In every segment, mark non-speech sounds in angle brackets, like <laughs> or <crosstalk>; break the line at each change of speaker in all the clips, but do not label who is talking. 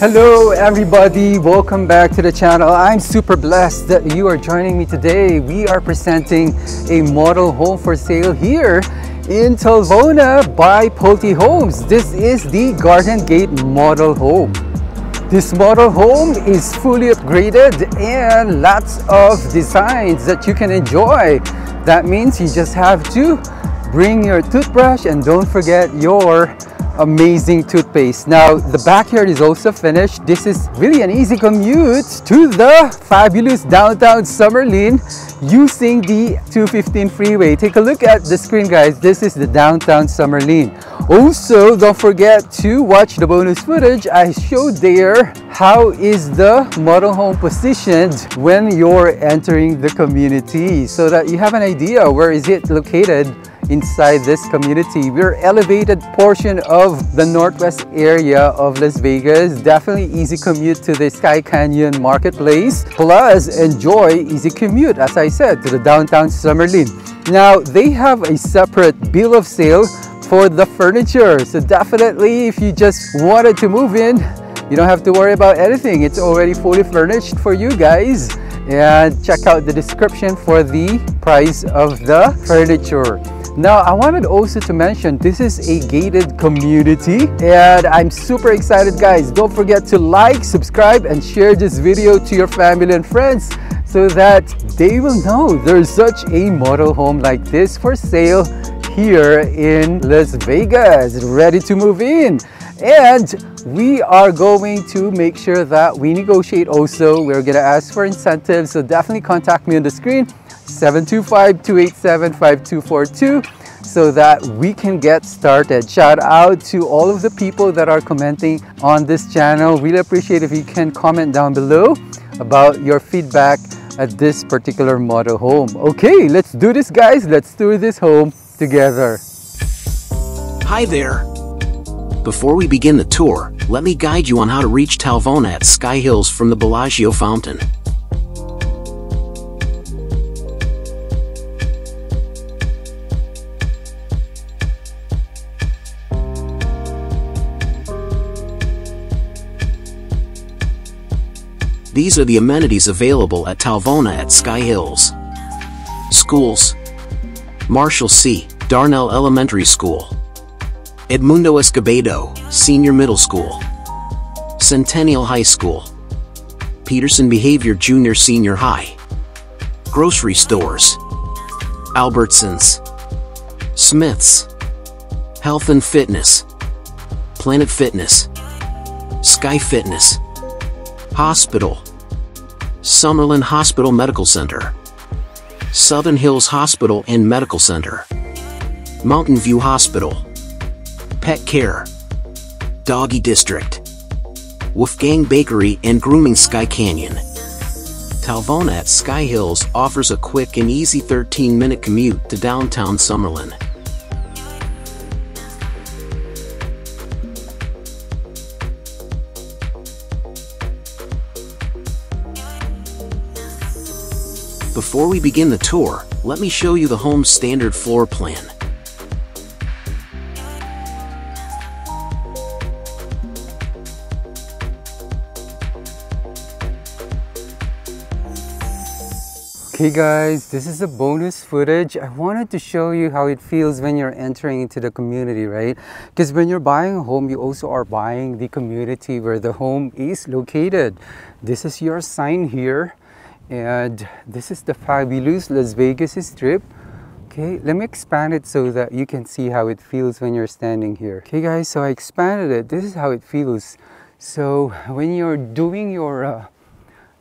Hello everybody, welcome back to the channel. I'm super blessed that you are joining me today. We are presenting a model home for sale here in Talvona by Pulte Homes. This is the Garden Gate model home. This model home is fully upgraded and lots of designs that you can enjoy. That means you just have to bring your toothbrush and don't forget your amazing toothpaste. Now, the backyard is also finished. This is really an easy commute to the fabulous downtown Summerlin using the 215 freeway. Take a look at the screen, guys. This is the downtown Summerlin. Also, don't forget to watch the bonus footage. I showed there how is the model home positioned when you're entering the community so that you have an idea where is it located inside this community. We're elevated portion of the northwest area of Las Vegas. Definitely easy commute to the Skye Canyon Marketplace. Plus enjoy easy commute, as I said, to the downtown Summerlin. Now they have a separate bill of sale for the furniture. So definitely if you just wanted to move in, you don't have to worry about anything. It's already fully furnished for you guys. And check out the description for the price of the furniture. Now, I wanted also to mention this is a gated community and I'm super excited guys. Don't forget to like, subscribe and share this video to your family and friends so that they will know there's such a model home like this for sale here in Las Vegas, ready to move in. And we are going to make sure that we negotiate also. We're gonna ask for incentives, so definitely contact me on the screen 725-287-5242 so that we can get started. Shout out to all of the people that are commenting on this channel. Really appreciate if you can comment down below about your feedback at this particular model home. Okay, let's do this guys. Let's tour this home together.
Hi there. Before we begin the tour, let me guide you on how to reach Talvona at Skye Hills from the Bellagio Fountain. These are the amenities available at Talvona at Skye Hills. Schools. Marshall C. Darnell Elementary School. Edmundo Escobedo, Senior Middle School. Centennial High School. Peterson Behavior Junior Senior High. Grocery stores. Albertsons. Smith's. Health and Fitness. Planet Fitness. Skye Fitness. Hospital. Summerlin Hospital Medical Center. Southern Hills Hospital and Medical Center. Mountain View Hospital. Pet Care. Doggy District. Woof Gang Bakery and Grooming Skye Canyon. Talvona at Skye Hills offers a quick and easy 13-minute commute to downtown Summerlin. Before we begin the tour, let me show you the home's standard floor plan.
Okay guys, this is a bonus footage. I wanted to show you how it feels when you're entering into the community, right? Because when you're buying a home, you also are buying the community where the home is located. This is your sign here. And this is the fabulous Las Vegas Strip. Okay, let me expand it so that you can see how it feels when you're standing here. Okay guys, so I expanded it. This is how it feels. So when you're doing your uh,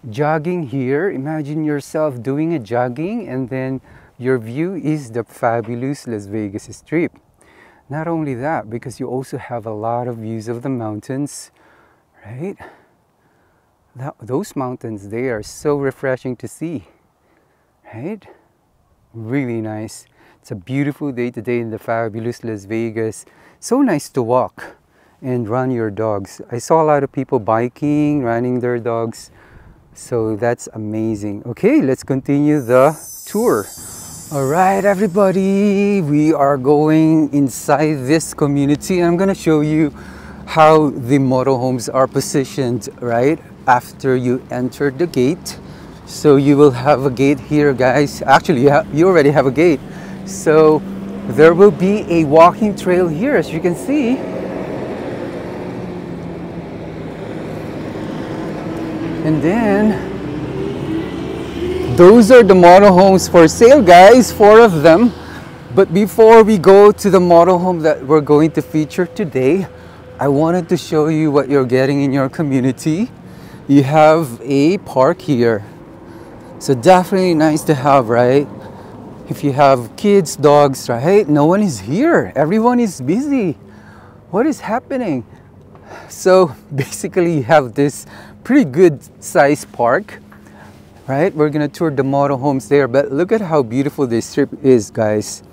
jogging here imagine yourself doing a jogging and then your view is the fabulous Las Vegas Strip not only that because you also have a lot of views of the mountains right that, those mountains they are so refreshing to see right really nice it's a beautiful day today in the fabulous Las Vegas so nice to walk and run your dogs I saw a lot of people biking running their dogs so that's amazing. Okay, let's continue the tour. All right, everybody, we are going inside this community. I'm gonna show you how the motorhomes are positioned right after you enter the gate. So you will have a gate here guys. Actually you, you already have a gate. So there will be a walking trail here as you can see. And then those are the motorhomes for sale guys, four of them. But before we go to the motorhome that we're going to feature today, I wanted to show you what you're getting in your community. You have a park here. So definitely nice to have, right? If you have kids, dogs, right? No one is here. Everyone is busy. What is happening? So <laughs> basically you have this pretty good size park, right? We're gonna tour the model homes there, but look at how beautiful this strip is, guys.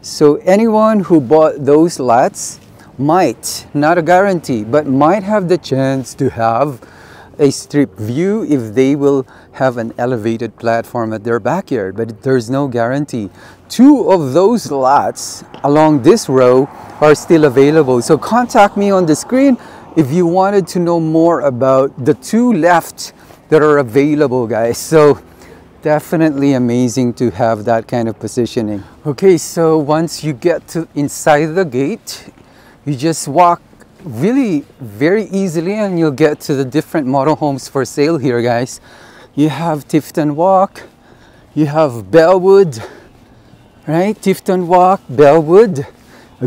So anyone who bought those lots, might, not a guarantee, but might have the chance to have a strip view if they will have an elevated platform at their backyard, but there's no guarantee. Two of those lots along this row are still available. So contact me on the screen if you wanted to know more about the two left that are available, guys. So definitely amazing to have that kind of positioning. Okay, so once you get to inside the gate, you just walk really very easily and you'll get to the different model homes for sale here guys. You have Tifton Walk you have Bellwood right? Tifton Walk Bellwood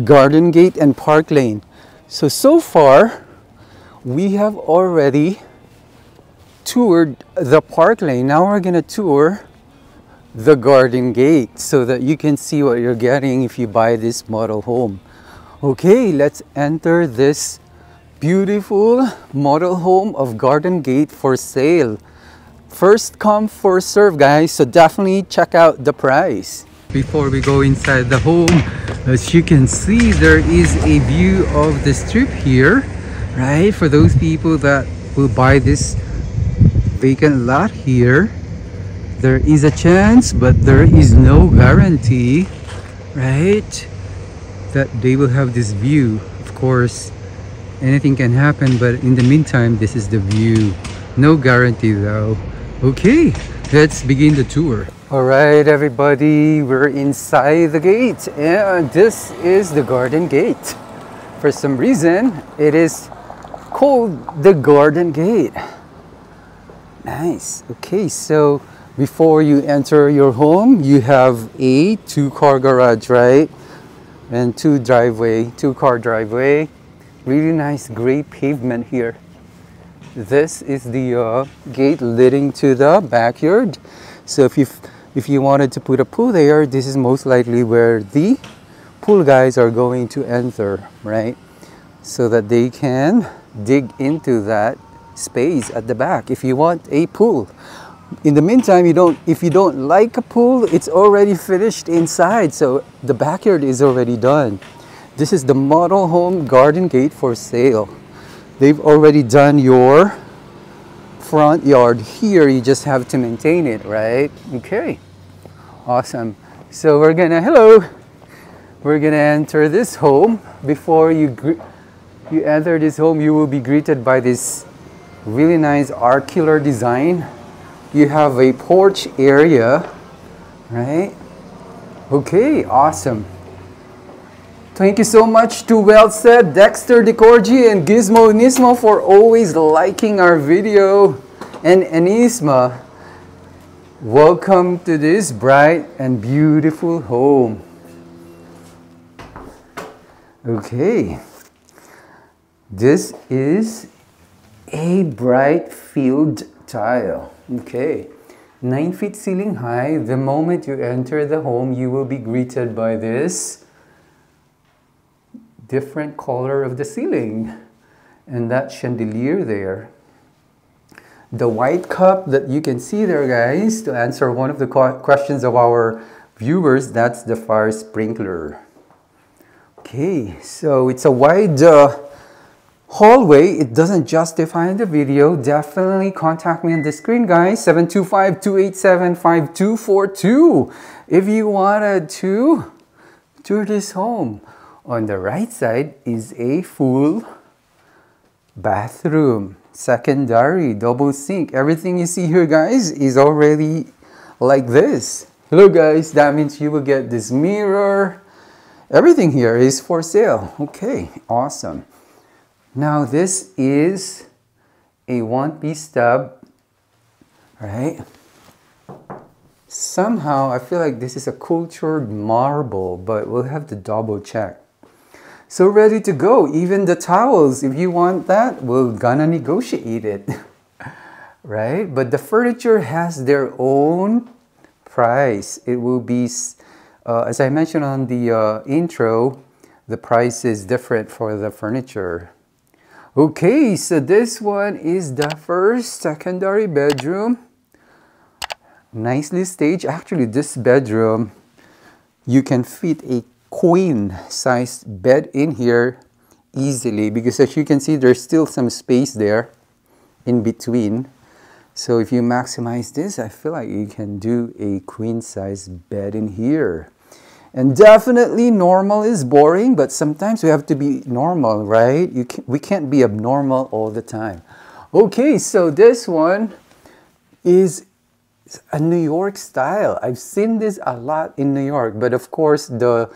Garden Gate and Park Lane. So so far we have already toured the Park Lane. Now we're gonna tour the Garden Gate so that you can see what you're getting if you buy this model home Okay, let's enter this beautiful model home of Garden Gate for sale. First come, first serve guys, so definitely check out the price. Before we go inside the home, as you can see, there is a view of the strip here, right? For those people that will buy this vacant lot here, there is a chance, but there is no guarantee, right? That they will have this view of course. Anything can happen but in the meantime this is the view. No guarantee though. Okay let's begin the tour. All right everybody we're inside the gate and this is the garden gate. For some reason it is called the garden gate. Nice. Okay so before you enter your home you have a two-car garage right and two driveway, two car driveway. Really nice gray pavement here. This is the uh, gate leading to the backyard. So if you if you wanted to put a pool there, this is most likely where the pool guys are going to enter, right? So that they can dig into that space at the back if you want a pool in the meantime you don't if you don't like a pool it's already finished inside. So the backyard is already done. This is the model home garden gate for sale. They've already done your front yard here. You just have to maintain it right? Okay. Awesome. So we're gonna hello. We're gonna enter this home. Before you you enter this home you will be greeted by this really nice arcular design you have a porch area, right? Okay, awesome. Thank you so much to Well Said, Dexter DeCorgi, and Gizmo Nismo for always liking our video. And Anisma, welcome to this bright and beautiful home. Okay, this is a bright field tile. Okay. 9 feet ceiling high. The moment you enter the home, you will be greeted by this different color of the ceiling and that chandelier there. The white cup that you can see there, guys, to answer one of the questions of our viewers, that's the fire sprinkler. Okay, so it's a wide uh, hallway, it doesn't justify the video, definitely contact me on the screen, guys. 725-287-5242 if you wanted to tour this home. On the right side is a full bathroom, secondary, double sink. Everything you see here, guys, is already like this. Hello, guys. That means you will get this mirror. Everything here is for sale. Okay, awesome. Now, this is a one-piece tub, right? Somehow, I feel like this is a cultured marble, but we'll have to double check. So ready to go. Even the towels, if you want that, we're gonna negotiate it. <laughs> right? But the furniture has their own price. It will be, uh, as I mentioned on the uh, intro, the price is different for the furniture. Okay, so this one is the first secondary bedroom nicely staged. Actually, this bedroom, you can fit a queen size bed in here easily because as you can see, there's still some space there in between. So if you maximize this, I feel like you can do a queen size bed in here. And definitely normal is boring, but sometimes we have to be normal, right? You can, we can't be abnormal all the time. Okay, so this one is a New York style. I've seen this a lot in New York, but of course the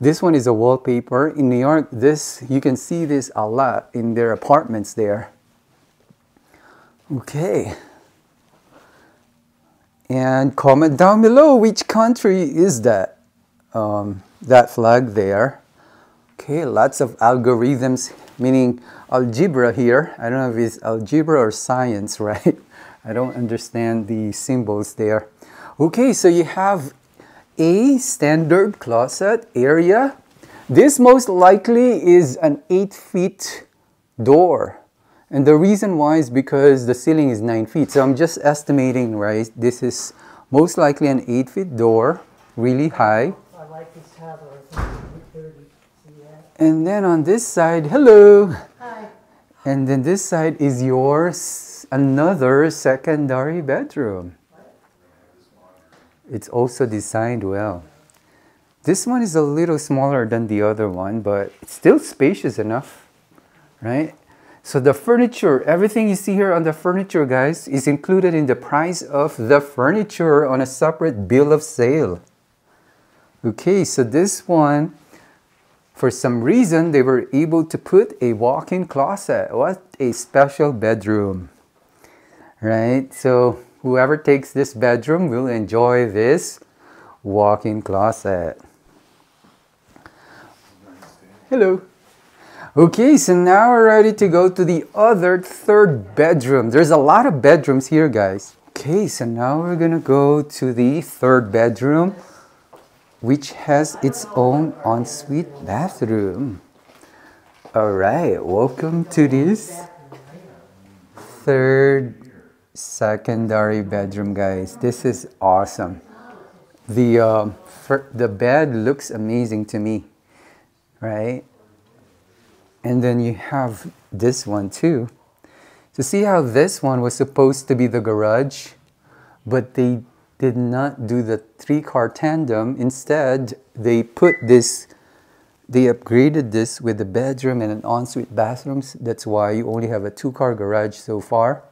this one is a wallpaper in New York. This you can see this a lot in their apartments there. Okay. And comment down below which country is that? Um, that flag there. Okay, lots of algorithms, meaning algebra here. I don't know if it's algebra or science, <laughs> right? I don't understand the symbols there. Okay, so you have a standard closet area. This most likely is an 8 feet door. And the reason why is because the ceiling is 9 feet. So I'm just estimating, right? This is most likely an 8 feet door, really high. I like this tower. And then on this side, hello. Hi. And then this side is yours another secondary bedroom. It's also designed well. This one is a little smaller than the other one, but it's still spacious enough, right? So the furniture, everything you see here on the furniture, guys, is included in the price of the furniture on a separate bill of sale. Okay, so this one, for some reason, they were able to put a walk-in closet. What a special bedroom right? So whoever takes this bedroom will enjoy this walk-in closet. Hello. Okay, so now we're ready to go to the other third bedroom. There's a lot of bedrooms here, guys. Okay, so now we're gonna go to the third bedroom, which has its own ensuite bathroom. All right, welcome to this third secondary bedroom guys. This is awesome. The uh, the bed looks amazing to me right? And then you have this one too. To see how this one was supposed to be the garage but they did not do the three car tandem instead they put this they upgraded this with a bedroom and an ensuite bathrooms that's why you only have a two car garage so far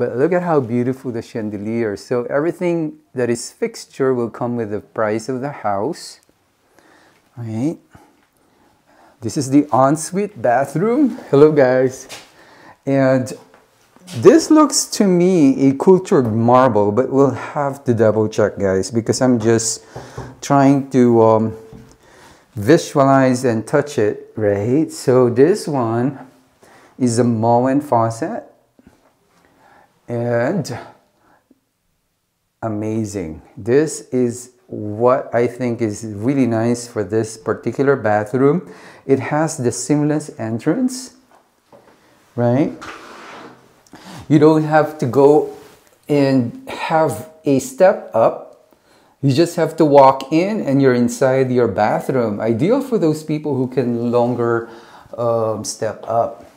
but look at how beautiful the chandelier. So everything that is fixture will come with the price of the house. Right. This is the ensuite bathroom. Hello guys. And this looks to me a cultured marble, but we'll have to double check guys because I'm just trying to um, visualize and touch it, right? So this one is a Moen faucet and amazing. This is what I think is really nice for this particular bathroom. It has the seamless entrance, right? You don't have to go and have a step up. You just have to walk in and you're inside your bathroom. Ideal for those people who can longer um, step up.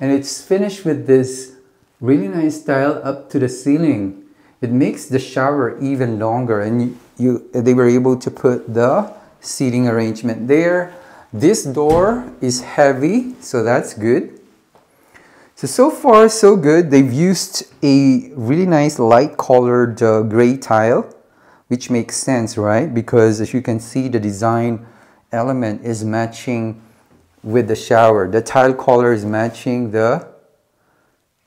And it's finished with this really nice tile up to the ceiling. It makes the shower even longer and you, you they were able to put the seating arrangement there. This door is heavy, so that's good. So, so far so good. They've used a really nice light colored uh, gray tile, which makes sense, right? Because as you can see, the design element is matching with the shower. The tile color is matching the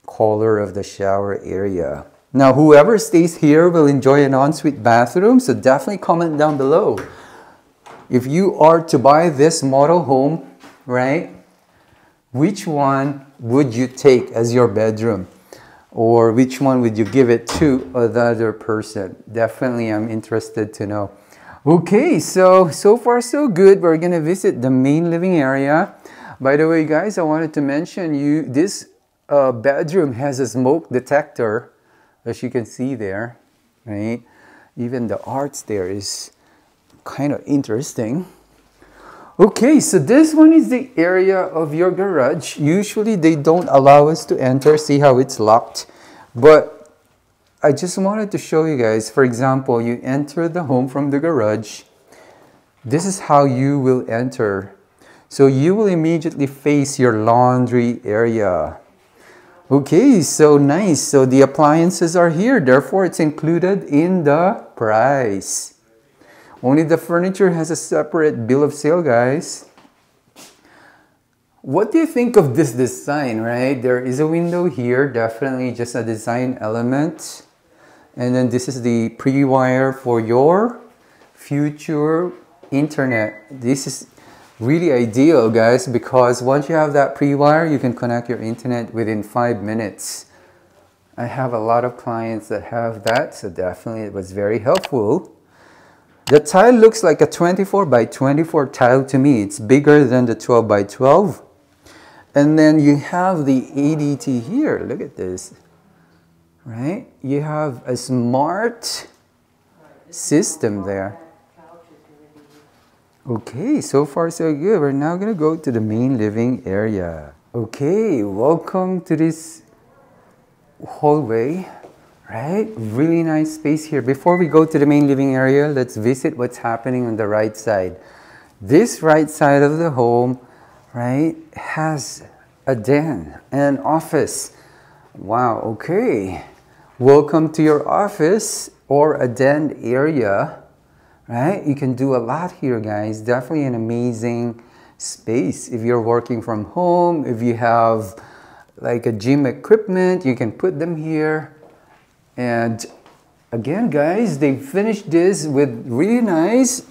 color of the shower area. Now, whoever stays here will enjoy an ensuite bathroom, so definitely comment down below. If you are to buy this model home, right, which one would you take as your bedroom? Or which one would you give it to another person? Definitely, I'm interested to know. Okay, so, so far so good. We're gonna visit the main living area. By the way, guys, I wanted to mention you, this uh, bedroom has a smoke detector, as you can see there, right? Even the arts there is kind of interesting. Okay, so this one is the area of your garage. Usually they don't allow us to enter. See how it's locked? But I just wanted to show you guys. For example, you enter the home from the garage. This is how you will enter. So you will immediately face your laundry area. Okay, so nice. So the appliances are here. Therefore, it's included in the price. Only the furniture has a separate bill of sale, guys. What do you think of this design, right? There is a window here, definitely just a design element. And then this is the pre-wire for your future internet. This is really ideal, guys, because once you have that pre-wire, you can connect your internet within five minutes. I have a lot of clients that have that, so definitely it was very helpful. The tile looks like a 24 by 24 tile to me. It's bigger than the 12 by 12. And then you have the ADT here. Look at this. Right? You have a smart system there. Okay, so far so good. We're now to go to the main living area. Okay, welcome to this hallway right? Really nice space here. Before we go to the main living area, let's visit what's happening on the right side. This right side of the home, right, has a den, an office. Wow, okay. Welcome to your office or a den area, right? You can do a lot here, guys. Definitely an amazing space. If you're working from home, if you have like a gym equipment, you can put them here and again, guys, they finished this with really nice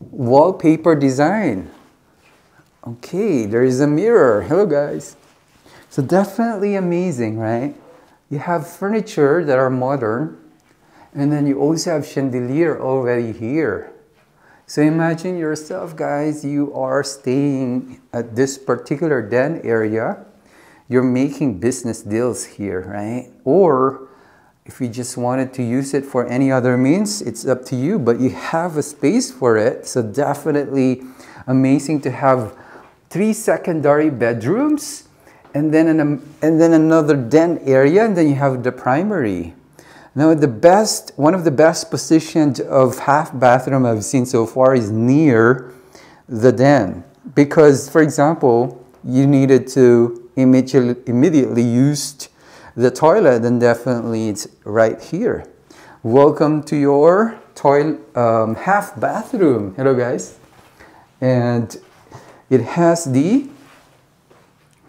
wallpaper design. Okay, there is a mirror. Hello, guys. So definitely amazing, right? You have furniture that are modern, and then you also have chandelier already here. So imagine yourself, guys, you are staying at this particular den area. You're making business deals here, right? Or if you just wanted to use it for any other means, it's up to you, but you have a space for it. So definitely amazing to have three secondary bedrooms and then an, and then another den area and then you have the primary. Now the best, one of the best positioned of half bathroom I've seen so far is near the den because for example, you needed to immediately, immediately use the toilet, then definitely it's right here. Welcome to your toilet um, half bathroom. Hello guys. And it has the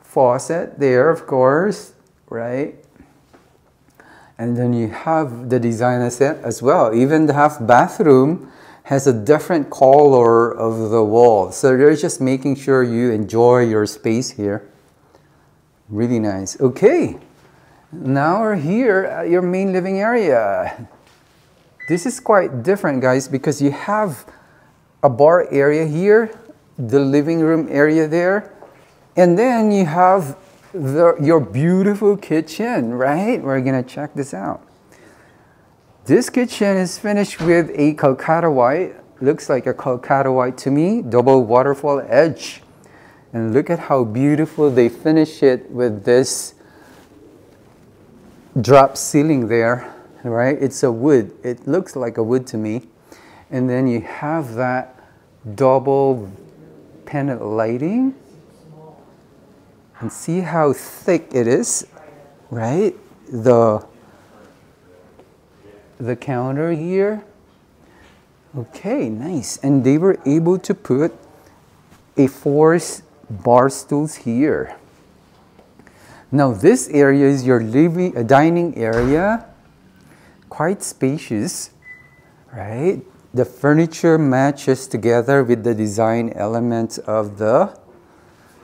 faucet there, of course, right? And then you have the designer set as well. Even the half bathroom has a different color of the wall. So they're just making sure you enjoy your space here. Really nice. Okay. Now we're here at your main living area. This is quite different, guys, because you have a bar area here, the living room area there, and then you have the, your beautiful kitchen, right? We're gonna check this out. This kitchen is finished with a Calcutta white. Looks like a Calcutta white to me, double waterfall edge. And look at how beautiful they finish it with this drop ceiling there, right? It's a wood. It looks like a wood to me. And then you have that double pendant lighting. And see how thick it is, right? The, the counter here. Okay, nice. And they were able to put a force bar stools here. Now this area is your living, a dining area, quite spacious, right? The furniture matches together with the design elements of the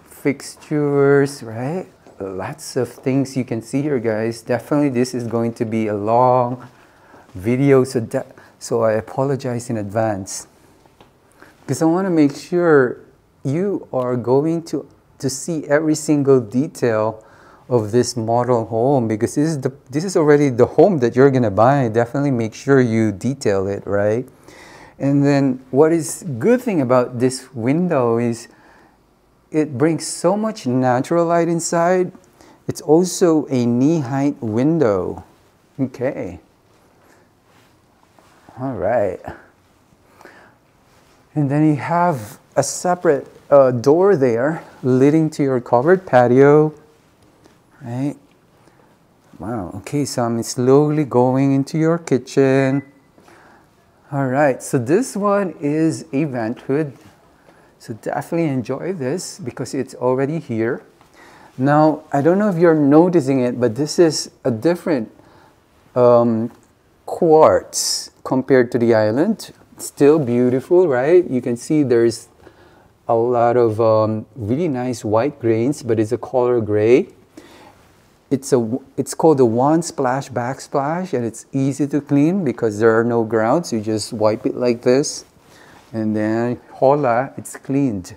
fixtures, right? Lots of things you can see here, guys. Definitely this is going to be a long video, so, so I apologize in advance. Because I want to make sure you are going to, to see every single detail of this model home because this is the this is already the home that you're gonna buy definitely make sure you detail it right and then what is good thing about this window is it brings so much natural light inside. It's also a knee height window. Okay. All right. And then you have a separate uh, door there leading to your covered patio. Right? Wow. Okay, so I'm slowly going into your kitchen. All right, so this one is a vent hood. So definitely enjoy this because it's already here. Now, I don't know if you're noticing it, but this is a different um, quartz compared to the island. Still beautiful, right? You can see there's a lot of um, really nice white grains, but it's a color gray it's a it's called the one splash backsplash and it's easy to clean because there are no grounds. You just wipe it like this and then hola it's cleaned.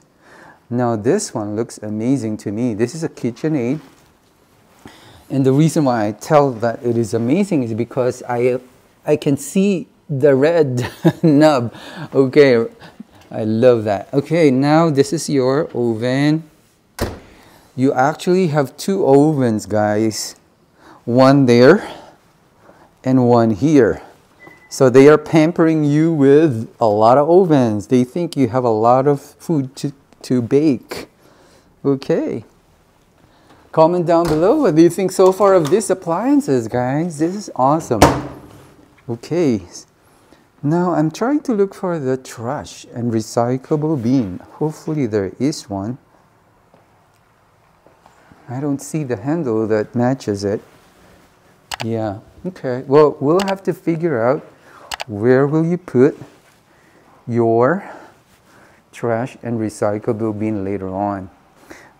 Now this one looks amazing to me. This is a KitchenAid and the reason why I tell that it is amazing is because I I can see the red <laughs> nub. Okay I love that. Okay now this is your oven you actually have two ovens, guys. One there and one here. So they are pampering you with a lot of ovens. They think you have a lot of food to, to bake. Okay. Comment down below what do you think so far of these appliances, guys. This is awesome. Okay. Now I'm trying to look for the trash and recyclable bin. Hopefully there is one. I don't see the handle that matches it. Yeah, okay. Well, we'll have to figure out where will you put your trash and recyclable bin later on.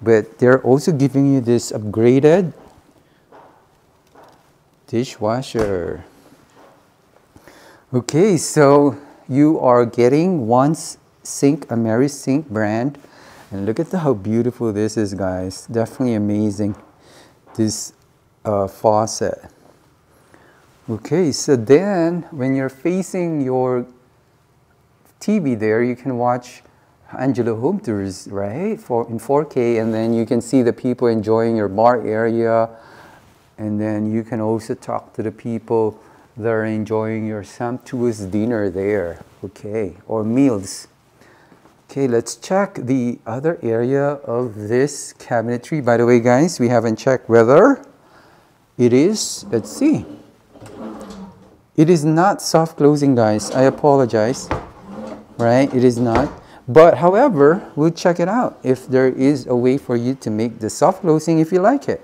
But they're also giving you this upgraded dishwasher. Okay, so you are getting one sink, Amerisink brand and look at the, how beautiful this is, guys. Definitely amazing, this uh, faucet. Okay, so then when you're facing your TV there, you can watch Angelo Home right? For, in 4K, and then you can see the people enjoying your bar area, and then you can also talk to the people that are enjoying your sumptuous dinner there, okay, or meals. Okay, let's check the other area of this cabinetry. By the way, guys, we haven't checked whether it is, let's see. It is not soft closing, guys. I apologize, right? It is not. But however, we'll check it out if there is a way for you to make the soft closing if you like it.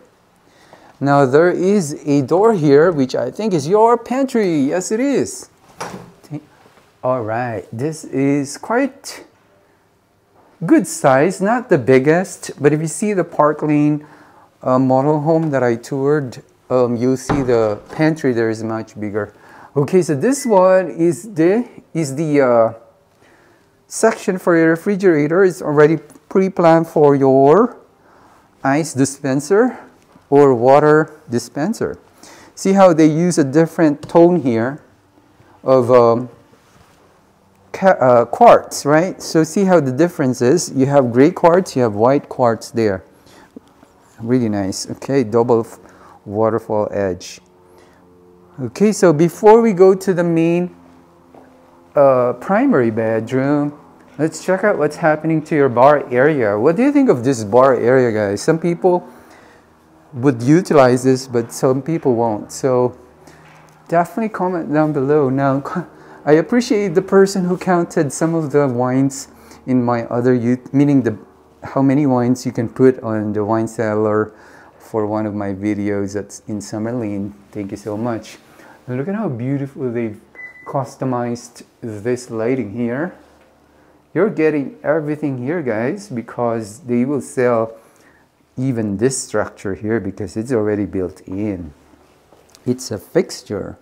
Now there is a door here, which I think is your pantry. Yes, it is. All right, this is quite good size, not the biggest, but if you see the Park Lane uh, model home that I toured, um, you'll see the pantry there is much bigger. Okay, so this one is the is the uh, section for your refrigerator. It's already pre-planned for your ice dispenser or water dispenser. See how they use a different tone here of um, uh, quartz, right? So see how the difference is. You have gray quartz, you have white quartz there. Really nice. Okay, double waterfall edge. Okay, so before we go to the main uh, primary bedroom, Let's check out what's happening to your bar area. What do you think of this bar area, guys? Some people would utilize this, but some people won't. So definitely comment down below. Now, <laughs> I appreciate the person who counted some of the wines in my other, youth, meaning the how many wines you can put on the wine cellar for one of my videos that's in Summerlin. Thank you so much. And look at how beautiful they've customized this lighting here. You're getting everything here guys because they will sell even this structure here because it's already built in. It's a fixture.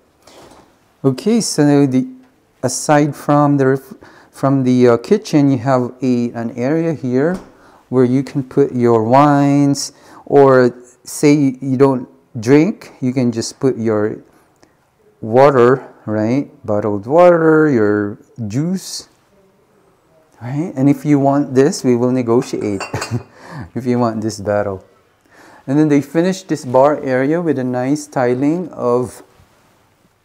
Okay, so the aside from the from the uh, kitchen, you have a an area here where you can put your wines or say you don't drink, you can just put your water, right? Bottled water, your juice, right? And if you want this, we will negotiate <laughs> if you want this bottle. And then they finished this bar area with a nice tiling of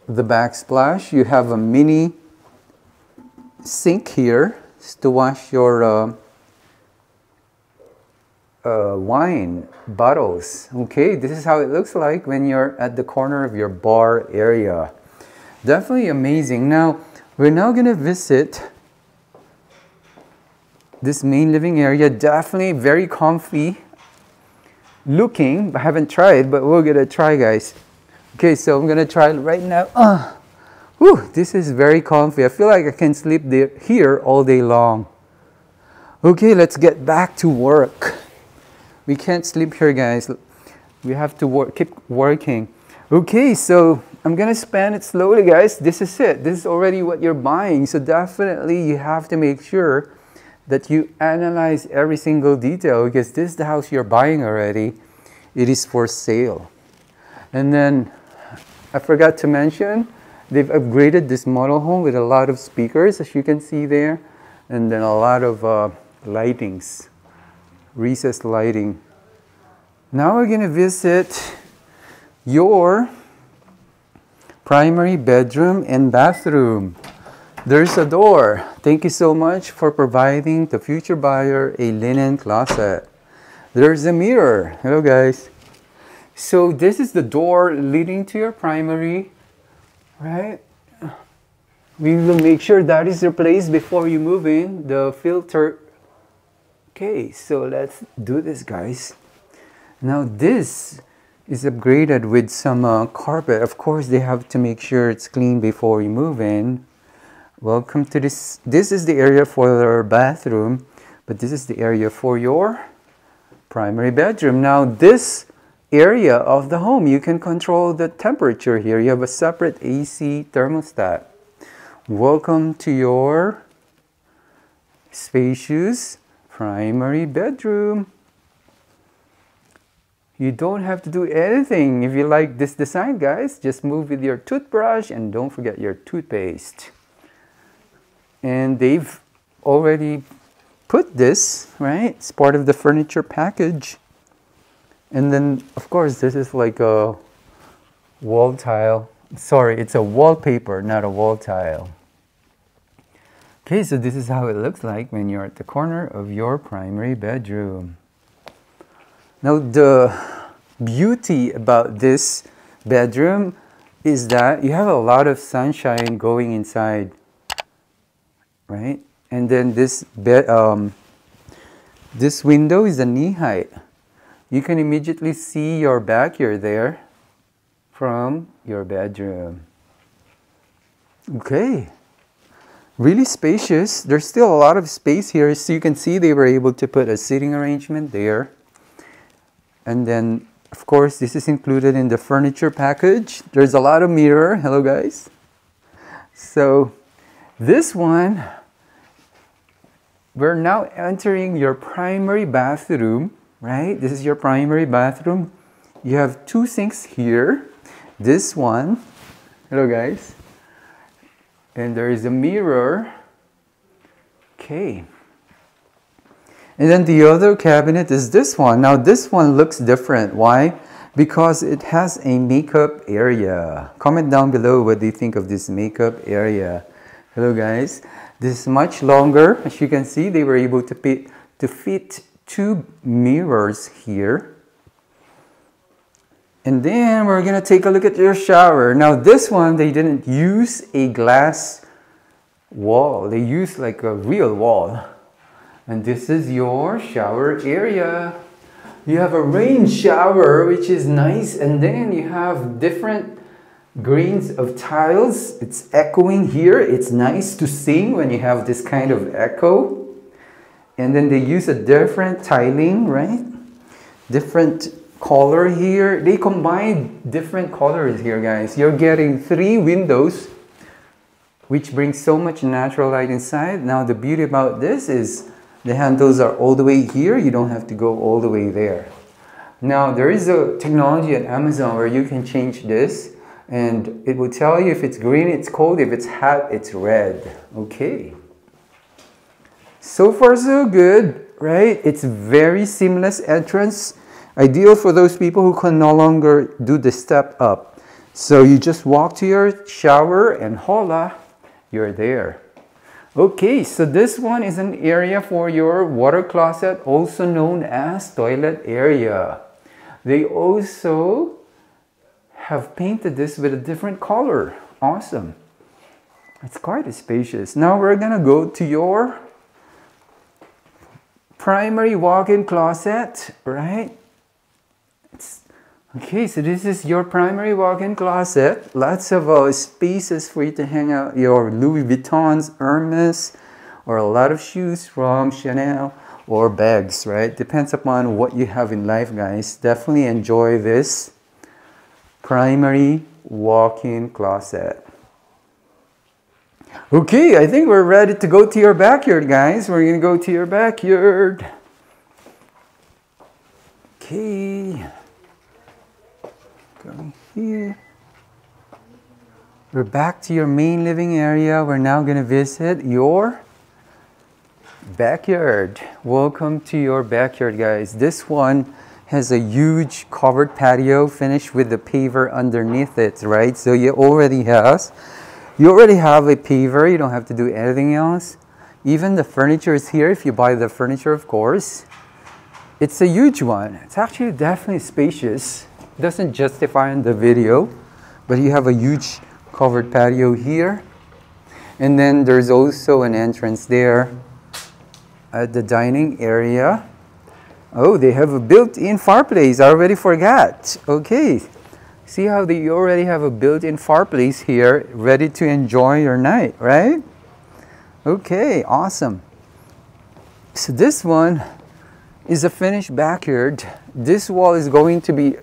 the backsplash. You have a mini sink here to wash your uh, uh, wine bottles. Okay, this is how it looks like when you're at the corner of your bar area. Definitely amazing. Now, we're now going to visit this main living area. Definitely very comfy looking. I haven't tried, but we're going to try, guys. Okay, so I'm going to try right now. Uh, whew, this is very comfy. I feel like I can sleep there, here all day long. Okay, let's get back to work. We can't sleep here, guys. We have to work, keep working. Okay, so I'm gonna spend it slowly, guys. This is it. This is already what you're buying. So definitely you have to make sure that you analyze every single detail because this is the house you're buying already. It is for sale. And then I forgot to mention, they've upgraded this model home with a lot of speakers, as you can see there, and then a lot of uh, lightings recessed lighting. Now we're going to visit your primary bedroom and bathroom. There's a door. Thank you so much for providing the future buyer a linen closet. There's a mirror. Hello guys. So this is the door leading to your primary, right? We will make sure that is replaced before you move in. The filter Okay, so let's do this guys. Now this is upgraded with some uh, carpet. Of course, they have to make sure it's clean before you move in. Welcome to this. This is the area for your bathroom, but this is the area for your primary bedroom. Now this area of the home, you can control the temperature here. You have a separate AC thermostat. Welcome to your spacious primary bedroom. You don't have to do anything. If you like this design, guys, just move with your toothbrush and don't forget your toothpaste. And they've already put this, right? It's part of the furniture package. And then, of course, this is like a wall tile. Sorry, it's a wallpaper, not a wall tile. Okay, so this is how it looks like when you're at the corner of your primary bedroom. Now the beauty about this bedroom is that you have a lot of sunshine going inside, right? And then this bed, um, this window is a knee height. You can immediately see your backyard there from your bedroom. Okay really spacious. There's still a lot of space here. So you can see they were able to put a seating arrangement there. And then, of course, this is included in the furniture package. There's a lot of mirror. Hello, guys. So this one, we're now entering your primary bathroom, right? This is your primary bathroom. You have two sinks here. This one, hello guys, and there is a mirror. Okay. And then the other cabinet is this one. Now this one looks different. Why? Because it has a makeup area. Comment down below what do you think of this makeup area. Hello guys. This is much longer. As you can see, they were able to fit, to fit two mirrors here. And then we're gonna take a look at your shower. Now this one, they didn't use a glass wall. They used like a real wall. And this is your shower area. You have a rain shower, which is nice. And then you have different grains of tiles. It's echoing here. It's nice to sing when you have this kind of echo. And then they use a different tiling, right? Different color here. They combine different colors here, guys. You're getting three windows, which brings so much natural light inside. Now, the beauty about this is the handles are all the way here. You don't have to go all the way there. Now, there is a technology at Amazon where you can change this and it will tell you if it's green, it's cold. If it's hot, it's red. Okay. So far, so good, right? It's very seamless entrance. Ideal for those people who can no longer do the step up. So you just walk to your shower and hola, you're there. Okay, so this one is an area for your water closet, also known as toilet area. They also have painted this with a different color. Awesome. It's quite spacious. Now we're gonna go to your primary walk-in closet, right? It's, okay, so this is your primary walk-in closet. Lots of uh, spaces for you to hang out your Louis Vuittons, Hermes, or a lot of shoes from Chanel or bags, right? Depends upon what you have in life, guys. Definitely enjoy this primary walk-in closet. Okay, I think we're ready to go to your backyard, guys. We're gonna go to your backyard. Okay. Going here. We're back to your main living area. We're now gonna visit your backyard. Welcome to your backyard, guys. This one has a huge covered patio finished with the paver underneath it, right? So you already have you already have a paver. You don't have to do anything else. Even the furniture is here if you buy the furniture, of course. It's a huge one. It's actually definitely spacious. Doesn't justify in the video, but you have a huge covered patio here. And then there's also an entrance there at the dining area. Oh, they have a built-in fireplace. I already forgot. Okay. See how you already have a built-in fireplace here ready to enjoy your night, right? Okay, awesome. So this one is a finished backyard. This wall is going to be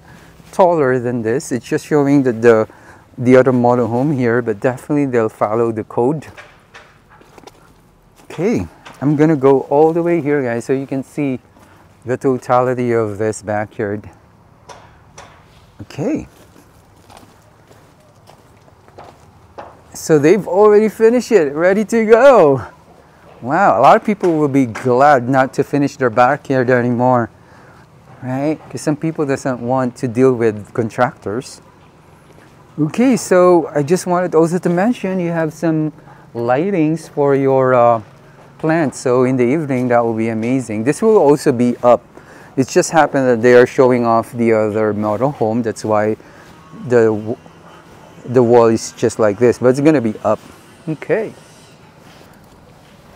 taller than this. It's just showing that the the other model home here, but definitely they'll follow the code. Okay, I'm gonna go all the way here guys so you can see the totality of this backyard. Okay. So they've already finished it, ready to go. Wow, a lot of people will be glad not to finish their backyard anymore, right? Because some people doesn't want to deal with contractors. Okay, so I just wanted also to mention you have some lightings for your uh, plants. So in the evening, that will be amazing. This will also be up. It just happened that they are showing off the other model home. That's why the the wall is just like this, but it's gonna be up. Okay.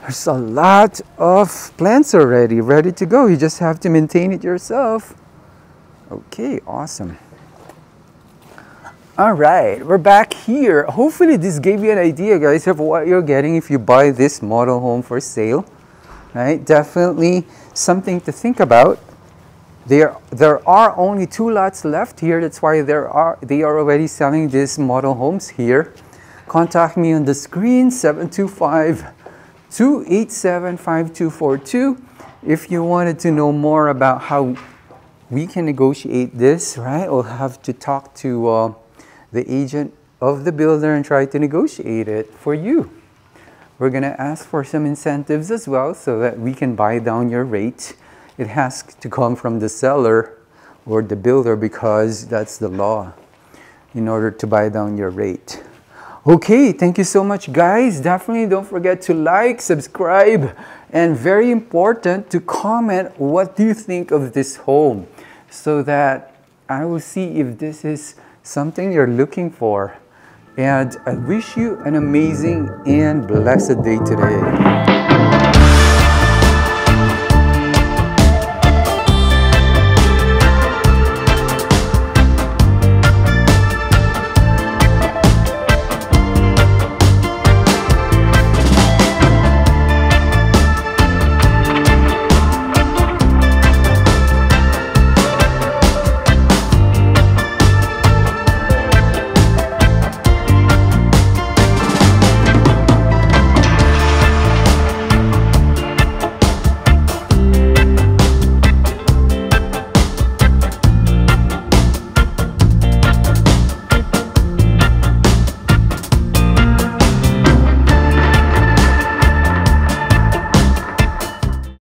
There's a lot of plants already ready to go. You just have to maintain it yourself. Okay, awesome. All right, we're back here. Hopefully this gave you an idea, guys, of what you're getting if you buy this model home for sale. Right, definitely something to think about. There, there are only two lots left here. That's why there are they are already selling these model homes here. Contact me on the screen 725 287 5242 if you wanted to know more about how we can negotiate this, right? We'll have to talk to uh, the agent of the builder and try to negotiate it for you. We're going to ask for some incentives as well so that we can buy down your rate. It has to come from the seller or the builder because that's the law in order to buy down your rate. Okay, thank you so much, guys. Definitely don't forget to like, subscribe, and very important to comment what do you think of this home so that I will see if this is something you're looking for. And I wish you an amazing and blessed day today.